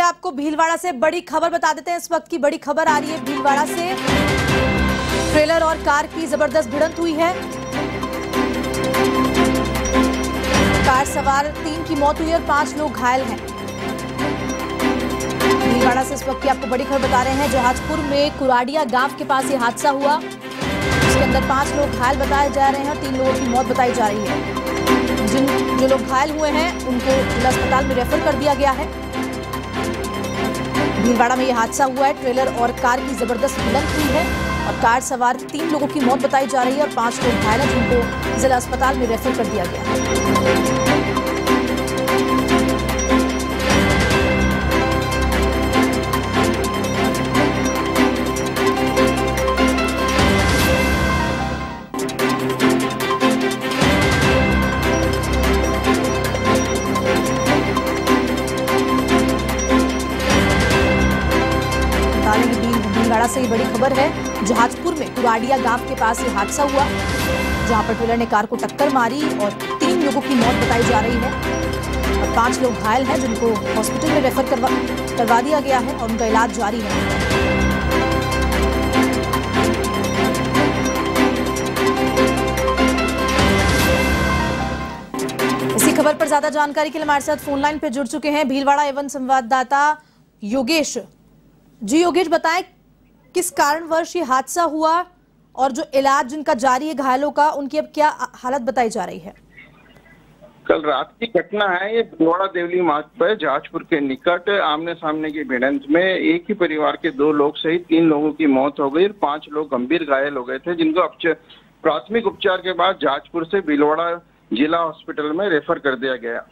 आपको भीलवाड़ा से बड़ी खबर बता देते हैं। इस वक्त की बड़ी खबर आ रही है भीलवाड़ा से। ट्रेलर और कार की ज़बरदस्त भिड़ंत हुई है। कार सवार तीन की मौत हुई और पाँच लोग घायल हैं। भीलवाड़ा से इस वक्त की आपको बड़ी खबर बता रहे हैं। जहाजपुर में कुराडिया गाँव के पास ये हादसा हुआ। इसके अंदर पाँच लोग घायल बताए जा रहे हैं और तीन लोगों की मौत बताई जा रही है। जिन जो लोग घायल हुए हैं, उनको जिला अस्पताल में रेफर कर दिया गया है। भीलवाड़ा में यह हादसा हुआ है। ट्रेलर और कार की ज़बरदस्त भिड़ंत हुई है और कार सवार तीन लोगों की मौत बताई जा रही है और पाँच लोग घायल हैं, जिनको जिला अस्पताल में रेफर कर दिया गया है। भील- भीलवाड़ा से ये बड़ी खबर है। जहाजपुर में कुराडिया गाँव के पास ये हादसा हुआ। जहाँ पर ट्रेलर ने कार को टक्कर मारी और तीन लोगों की मौत बताई जा रही है। और पाँच लोग घायल हैं जिनको हॉस्पिटल में रेफर करवा करवा दिया गया है और उनका इलाज जारी है। इसी खबर पर ज़्यादा जानकारी के लिए हमारे साथ फ़ोन लाइन पे जुड़ चुके हैं भीलवाड़ा एवं संवाददाता योगेश। जी योगेश, बताएँ किस कारणवश ये हादसा हुआ और जो इलाज जिनका जारी है घायलों का उनकी अब क्या हालत बताई जा रही है? कल रात की घटना है ये भीलवाड़ा देवली मार्ग पर जहाजपुर के निकट आमने सामने की भिड़ंत में एक ही परिवार के दो लोग सहित तीन लोगों की मौत हो गई और पाँच लोग गंभीर घायल हो गए थे जिनको प्राथमिक उपचार के बाद जहाजपुर से भीलवाड़ा जिला हॉस्पिटल में रेफर कर दिया गया।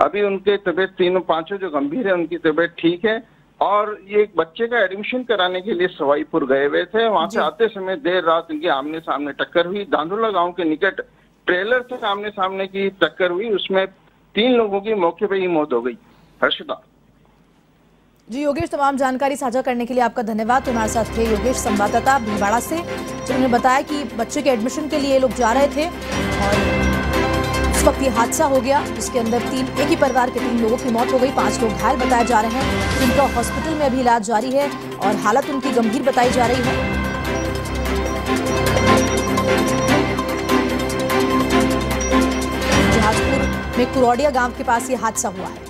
अभी उनके तबीयत तीनों पाँचों जो गंभीर है उनकी तबीयत ठीक है और ये एक बच्चे का एडमिशन कराने के लिए सवाईपुर गए हुए थे। वहाँ से आते समय देर रात इनके आमने सामने टक्कर हुई। दांदुला गाँव के निकट ट्रेलर से आमने सामने की टक्कर हुई। उसमें तीन लोगों की मौके पर ही मौत हो गई। हर्षदा जी योगेश तमाम जानकारी साझा करने के लिए आपका धन्यवाद। तो हमारे साथ थे योगेश संवाददाता भीलवाड़ा से जिन्होंने बताया कि बच्चे के एडमिशन के लिए लोग जा रहे थे। और उस वक्त ये हादसा हो गया। जिसके अंदर तीन, एक ही परिवार के तीन लोगों की मौत हो गई। पाँच लोग घायल बताए जा रहे हैं। जिनका हॉस्पिटल में अभी इलाज जारी है और हालत उनकी गंभीर बताई जा रही है। जहाजपुर में कुरौडिया गाँव के पास ये हादसा हुआ है।